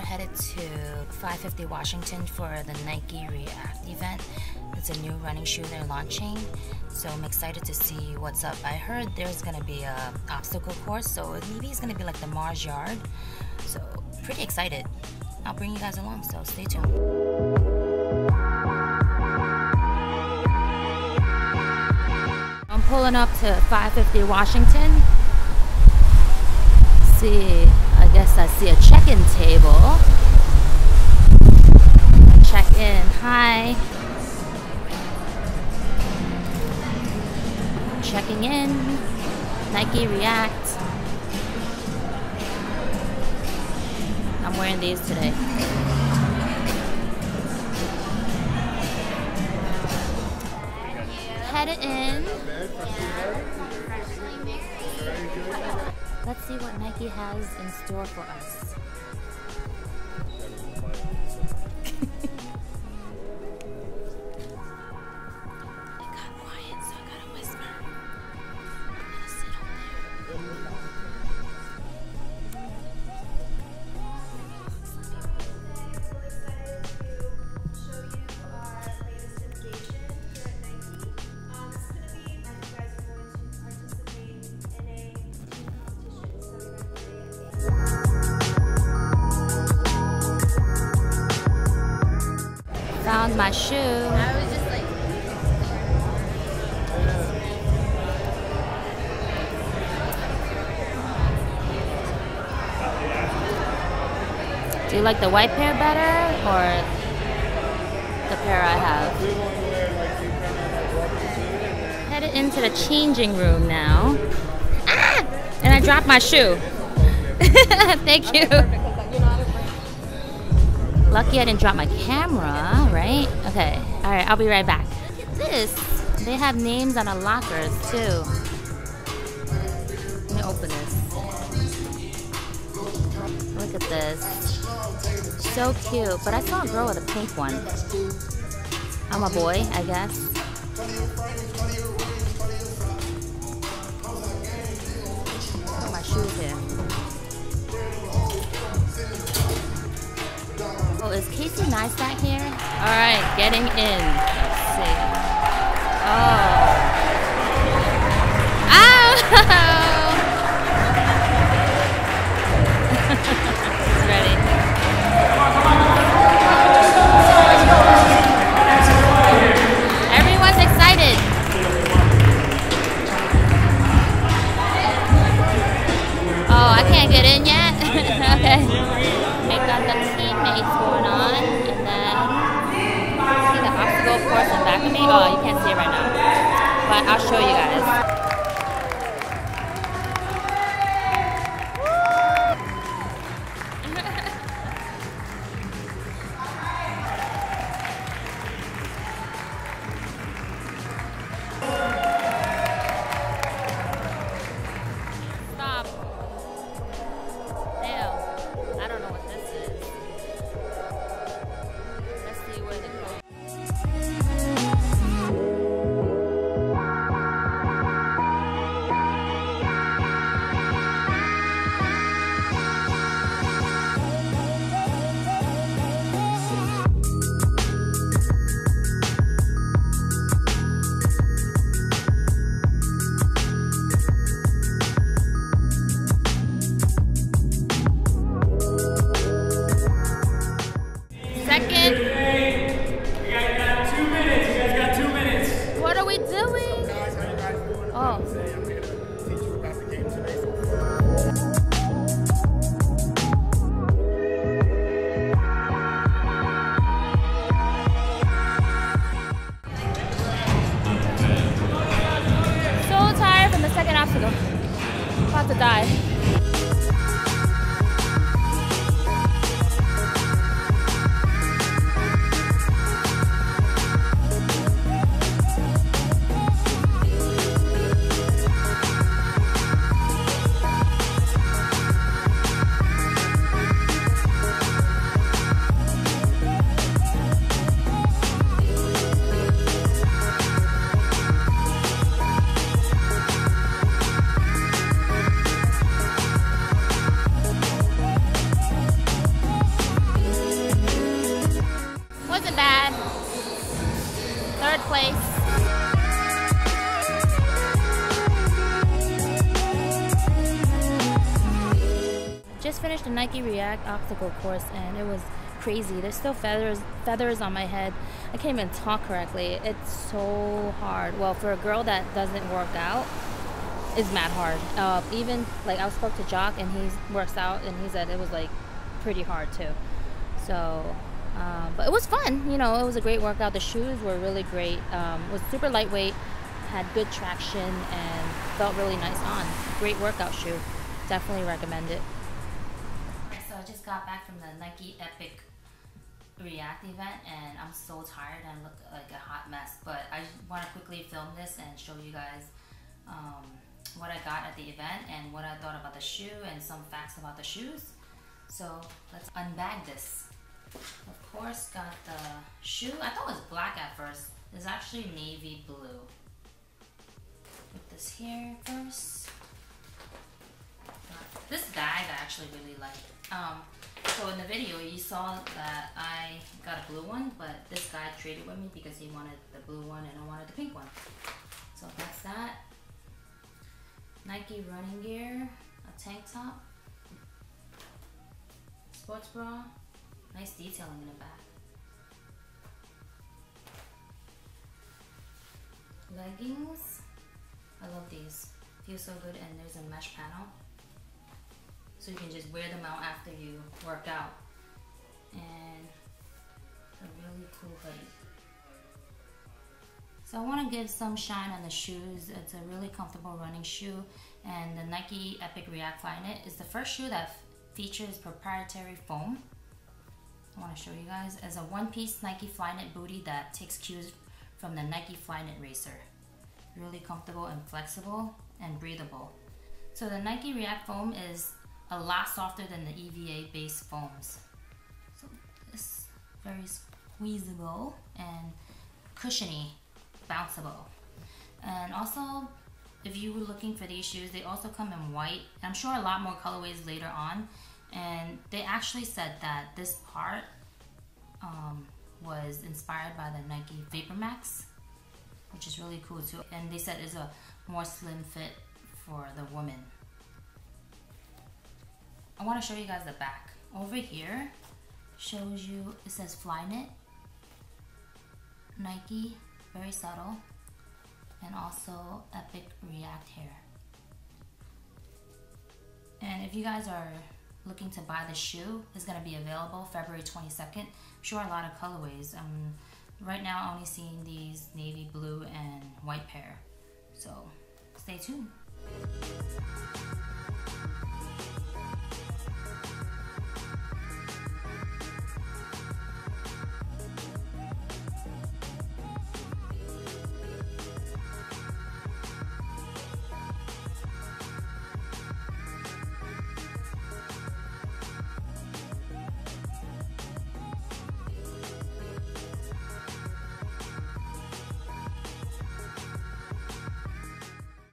headed to 550 Washington for the Nike React event. It's a new running shoe they're launching, so I'm excited to see what's up. I heard there's gonna be a obstacle course, so maybe it's gonna be like the Mars Yard. So pretty excited. I'll bring you guys along, so stay tuned. I'm pulling up to 550 Washington. See, I see a check-in table. Check in. Hi. Checking in. Nike React. I'm wearing these today. Headed in. See what Nike has in store for us. My shoe. I was just like, Do you like the white pair better or the pair I have? Headed into the changing room now. Ah! And I dropped my shoe. Thank you. Lucky I didn't drop my camera, right? Okay, all right, I'll be right back. Look at this. They have names on the lockers too. Let me open this. Look at this. So cute. But I saw a girl with a pink one. I'm a boy, I guess. Put my shoes here. Oh, is Casey Neistat here? Alright, getting in. Let's see. Oh. Oh! I'll show you guys. Third place. Just finished the Nike React obstacle course and it was crazy. There's still feathers feathers on my head. I can't even talk correctly. It's so hard. Well, for a girl that doesn't work out, it's mad hard. Uh, even like I spoke to Jock and he works out and he said it was like pretty hard too. So um, but it was fun. You know, it was a great workout. The shoes were really great. Um, was super lightweight, had good traction, and felt really nice on. Great workout shoe. Definitely recommend it. So I just got back from the Nike Epic React event and I'm so tired and look like a hot mess. But I want to quickly film this and show you guys um, what I got at the event and what I thought about the shoe and some facts about the shoes. So let's unbag this. Of course, got the shoe. I thought it was black at first. It's actually navy blue. Put this here first. This bag I actually really like. Um, so in the video you saw that I got a blue one, but this guy traded with me because he wanted the blue one and I wanted the pink one. So that's that. Nike running gear, a tank top, sports bra, nice detailing in the back. Leggings, I love these. Feel so good and there's a mesh panel so you can just wear them out after you work out. And a really cool hoodie. So I want to give some shine on the shoes. It's a really comfortable running shoe and the Nike Epic React Flyknit is the first shoe that features proprietary foam. I want to show you guys as a one-piece Nike Flyknit bootie that takes cues from the Nike Flyknit Racer. Really comfortable and flexible and breathable. So the Nike React foam is a lot softer than the EVA based foams. So this very squeezable and cushiony, bounceable. And also, if you were looking for these shoes, they also come in white. I'm sure a lot more colorways later on. And they actually said that this part um, was inspired by the Nike Vapor Max, which is really cool too. And they said it's a more slim fit for the woman. I want to show you guys the back. Over here shows you, it says Flyknit, Nike, very subtle, and also Epic React Hair. And if you guys are looking to buy the shoe, is going to be available February 22nd. I'm sure a lot of colorways. Um, right now, I'm only seeing these navy blue and white pair. So stay tuned.